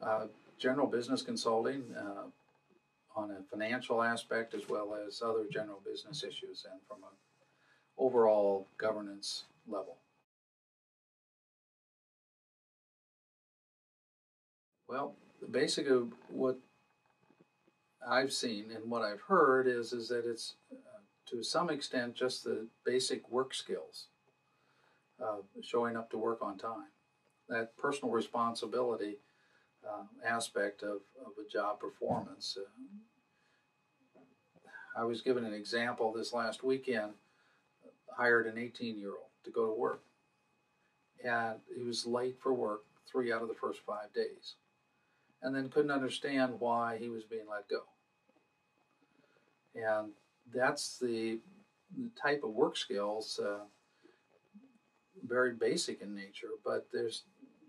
Uh, general business consulting uh, on a financial aspect as well as other general business issues and from an overall governance level. Well, the basic of what I've seen and what I've heard is is that it's uh, to some extent just the basic work skills, uh, showing up to work on time, that personal responsibility uh, aspect of, of a job performance. Uh, I was given an example this last weekend. Hired an 18 year old to go to work, and he was late for work three out of the first five days and then couldn't understand why he was being let go. And that's the, the type of work skills, uh, very basic in nature, but there's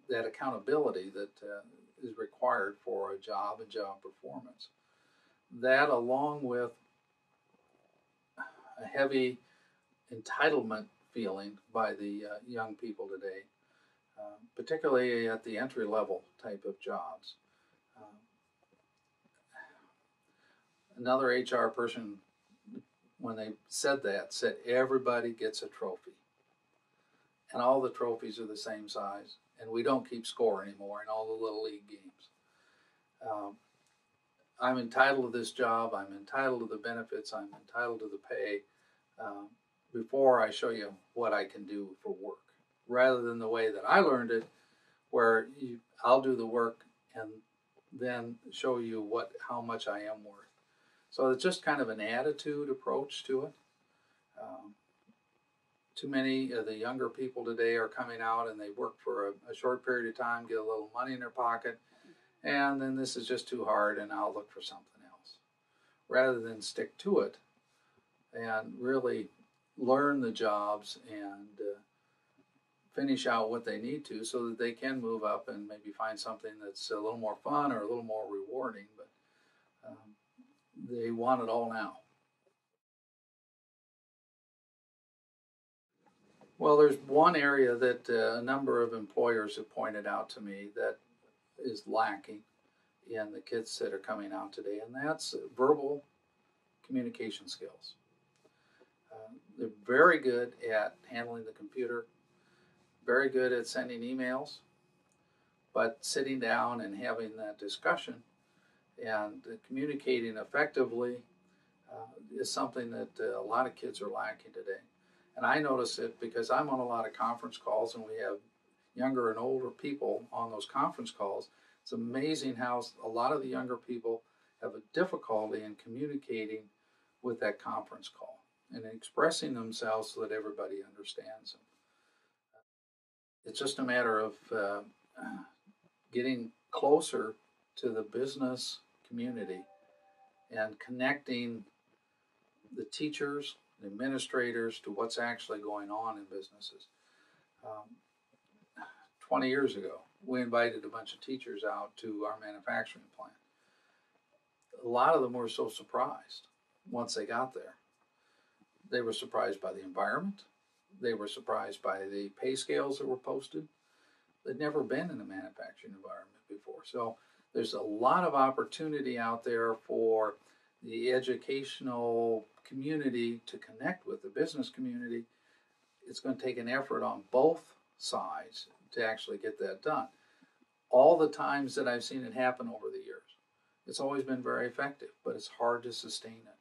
that accountability that uh, is required for a job and job performance. That, along with a heavy entitlement feeling by the uh, young people today, uh, particularly at the entry level type of jobs. another HR person, when they said that, said everybody gets a trophy. And all the trophies are the same size. And we don't keep score anymore in all the little league games. Um, I'm entitled to this job. I'm entitled to the benefits. I'm entitled to the pay uh, before I show you what I can do for work, rather than the way that I learned it, where you, I'll do the work and then show you what how much I am worth. So it's just kind of an attitude approach to it. Um, too many of the younger people today are coming out and they work for a, a, short period of time, get a little money in their pocket, and then this is just too hard and I'll look for something else. Rather than stick to it and really learn the jobs and uh, finish out what they need to so that they can move up and maybe find something that's a little more fun or a little more rewarding. But um, they want it all now. Well, there's one area that uh, a number of employers have pointed out to me that is lacking in the kids that are coming out today, and that's verbal communication skills. Uh, they're very good at handling the computer, very good at sending emails, but sitting down and having that discussion and communicating effectively uh, is something that uh, a lot of kids are lacking today. And I notice it because I'm on a lot of conference calls and we have younger and older people on those conference calls. It's amazing how a lot of the younger people have a difficulty in communicating with that conference call and expressing themselves so that everybody understands them. It's just a matter of uh, getting closer to the business community and connecting the teachers, the administrators to what's actually going on in businesses. Um, 20 years ago, we invited a bunch of teachers out to our manufacturing plant. A lot of them were so surprised once they got there. They were surprised by the environment. They were surprised by the pay scales that were posted. They'd never been in a manufacturing environment before. So there's a lot of opportunity out there for the educational community to connect with the business community. It's going to take an effort on both sides to actually get that done. All the times that I've seen it happen over the years, it's always been very effective, but it's hard to sustain it.